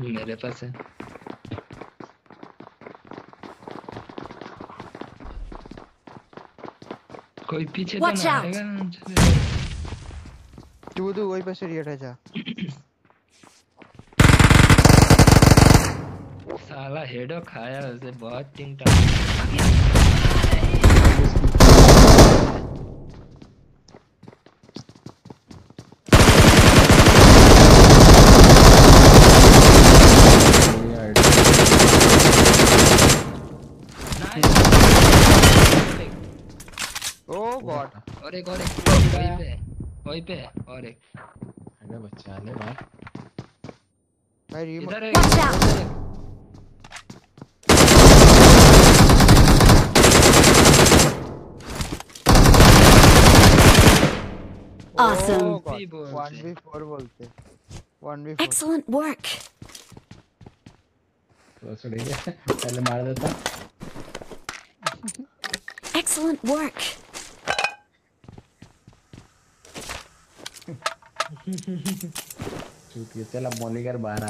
मार पास है। कोई पीछे तो Watch ना आएगा तू तू वहीं पे से रिएट है जा। साला हेडो खाया उसे बहुत टिंग टांग ओ गॉड और एक और एक वहीं पे वहीं पे और एक अरे बच्चा ले भाई भाई रिमोट इधर है Watch out! इधर है। Awesome. बोलते। 1v4 बोलते 1v4 Excellent work. तो पहले मार देता। Excellent work. छूट गया चल अब मौलिकर बाहर आ